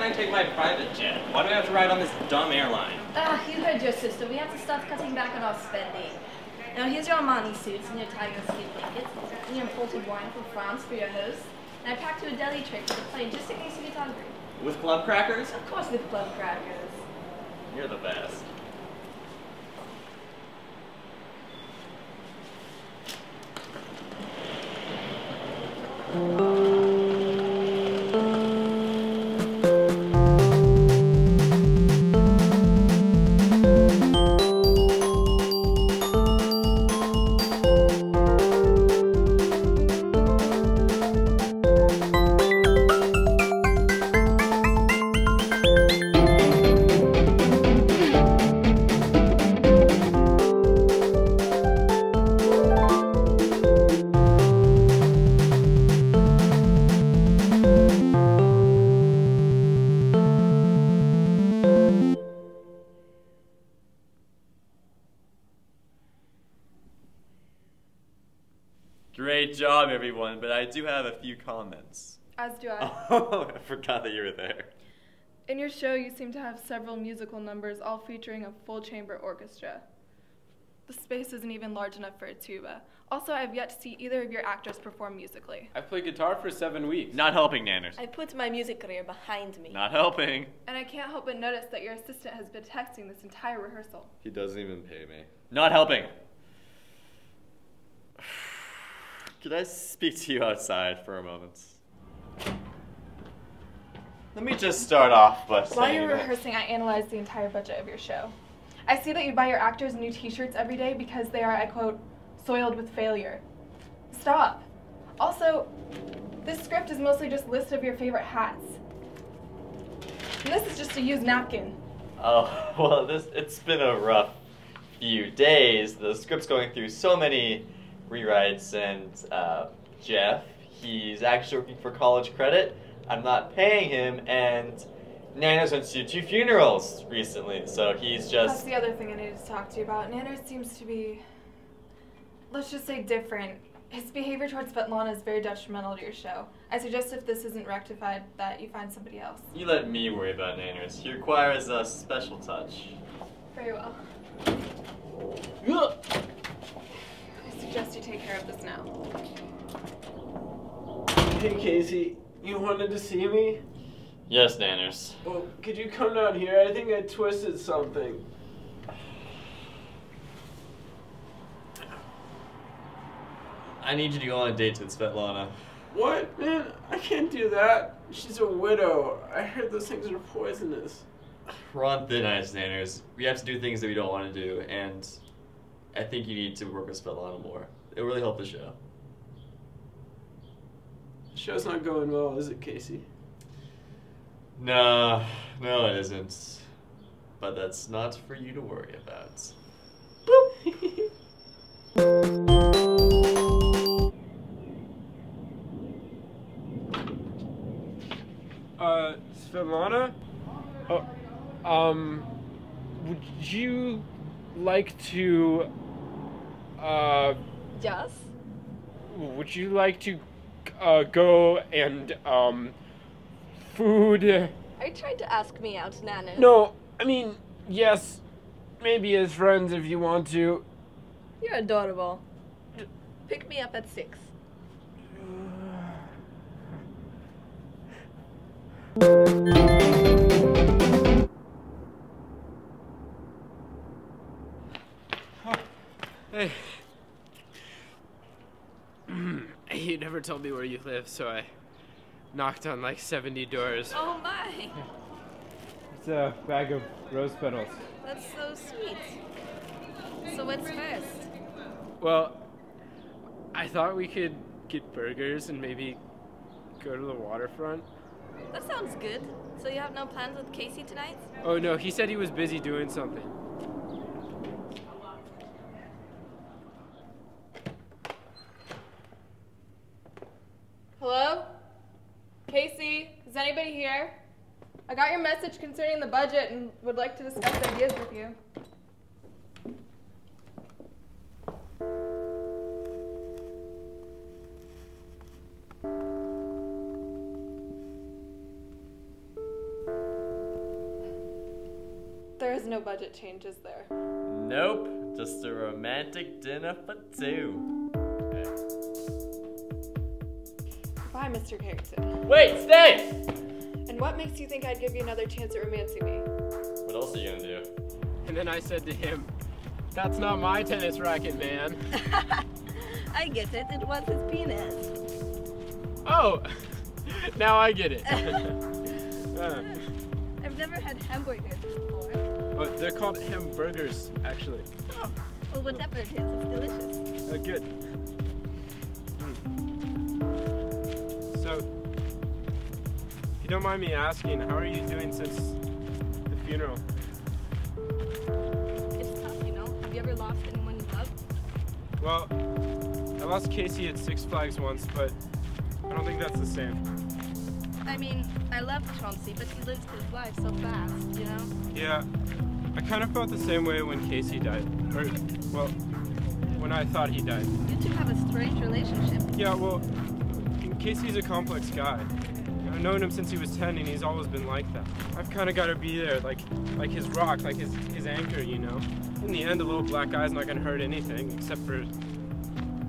can't I take my private jet? Why do I have to ride on this dumb airline? Ah, you heard your sister. We have to start cutting back on our spending. Now here's your Armani suits and your tiger skin blankets and your imported wine from France for your host. And I packed you a deli tray for the plane just in case you get hungry. With club crackers? Of course with club crackers. You're the best. Great job, everyone, but I do have a few comments. As do I. Oh, I forgot that you were there. In your show, you seem to have several musical numbers, all featuring a full chamber orchestra. The space isn't even large enough for a tuba. Also, I have yet to see either of your actors perform musically. I've played guitar for seven weeks. Not helping, Nanners. I put my music career behind me. Not helping. And I can't help but notice that your assistant has been texting this entire rehearsal. He doesn't even pay me. Not helping. Could I speak to you outside for a moment? Let me just start off by saying While you were that- rehearsing, I analyzed the entire budget of your show. I see that you buy your actors new t shirts every day because they are, I quote, soiled with failure. Stop. Also, this script is mostly just a list of your favorite hats. And this is just a used napkin. Oh, well, this it's been a rough few days. The script's going through so many rewrites, and uh, Jeff, he's actually working for college credit. I'm not paying him, and Nanners went to two funerals recently, so he's just. That's the other thing I needed to talk to you about. Nanners seems to be, let's just say, different. His behavior towards Svetlana is very detrimental to your show. I suggest if this isn't rectified, that you find somebody else. You let me worry about Nanners. He requires a special touch. Very well. I suggest you take care of this now. Hey Casey, you wanted to see me? Yes, Nanners. Well, could you come down here? I think I twisted something. I need you to go on a date with Svetlana. What? Man, I can't do that. She's a widow. I heard those things are poisonous. We're on thin ice, Nanners. We have to do things that we don't want to do, and I think you need to work with Svetlana more. It will really help the show. The show's not going well, is it, Casey? No, no, it isn't. But that's not for you to worry about. Boop! Uh, Svetlana? Oh, um, would you like to, uh, Yes? would you like to, uh, go and, um, food? Are you trying to ask me out, Nana? No, I mean, yes, maybe as friends if you want to. You're adorable. Pick me up at six. So I knocked on like 70 doors. Oh my! It's a bag of rose petals. That's so sweet. So what's first? Well, I thought we could get burgers and maybe go to the waterfront. That sounds good. So you have no plans with Casey tonight? Oh no, he said he was busy doing something. Hello? Casey? Is anybody here? I got your message concerning the budget and would like to discuss ideas with you. There's no budget changes there? Nope, just a romantic dinner for two. Bye, Mr. Carrington. Wait, stay! And what makes you think I'd give you another chance at romancing me? What else are you gonna do? And then I said to him, That's not my tennis racket, man. I get it. It was his penis. Oh, now I get it. Uh, I've never had hamburgers before. but they're called hamburgers, actually. Oh, well, whatever it is, it's delicious. Uh, good. Don't mind me asking, how are you doing since the funeral? It's tough, you know. Have you ever lost anyone you love? Well, I lost Casey at Six Flags once, but I don't think that's the same. I mean, I love Chauncey, but he lives his life so fast, you know? Yeah, I kind of felt the same way when Casey died. Or, well, when I thought he died. You two have a strange relationship. Yeah, well, Casey's a complex guy. I've known him since he was 10 and he's always been like that. I've kind of got to be there, like like his rock, like his, his anchor, you know? In the end, a little black eye's not going to hurt anything, except for,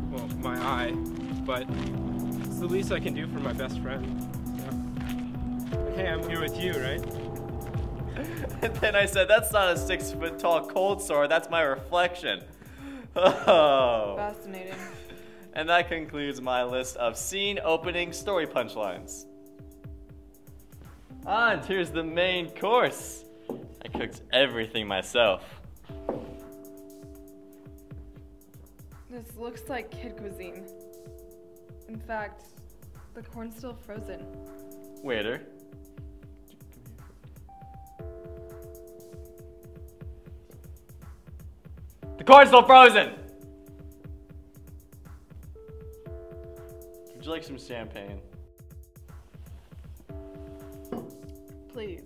well, my eye. But it's the least I can do for my best friend. Yeah. Hey, I'm here with you, right? And then I said, That's not a six foot tall cold sore, that's my reflection. Oh. Fascinating. And that concludes my list of scene opening story punchlines. Ah, and here's the main course. I cooked everything myself. This looks like kid cuisine. In fact, the corn's still frozen. Waiter. The corn's still frozen! Would you like some champagne? Please.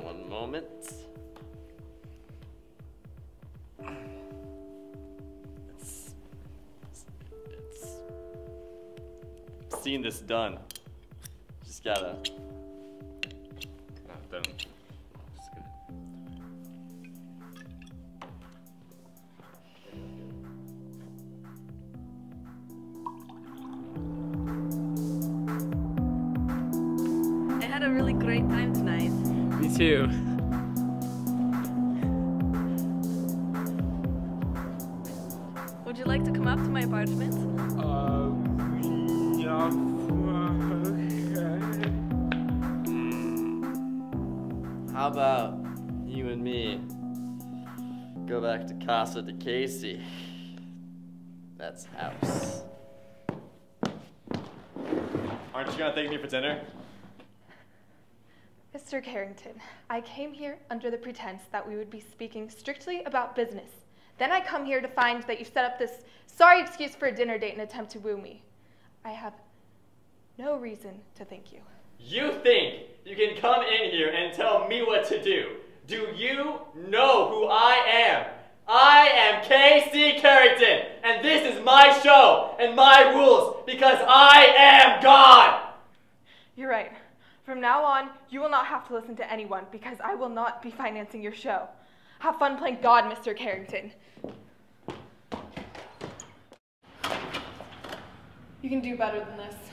One moment. It's, it's, it's seen this done. Just gotta. A really great time tonight. Me too. Would you like to come up to my apartment? Uh, yeah, okay. How about you and me go back to Casa de Casey? That's house. Aren't you gonna thank me for dinner? Mr. Carrington, I came here under the pretense that we would be speaking strictly about business. Then I come here to find that you set up this sorry excuse for a dinner date and attempt to woo me. I have no reason to thank you. You think you can come in here and tell me what to do? Do you know who I am? I am KC Carrington, and this is my show and my rules because I am God! You're right. From now on, you will not have to listen to anyone because I will not be financing your show. Have fun playing God, Mr. Carrington. You can do better than this.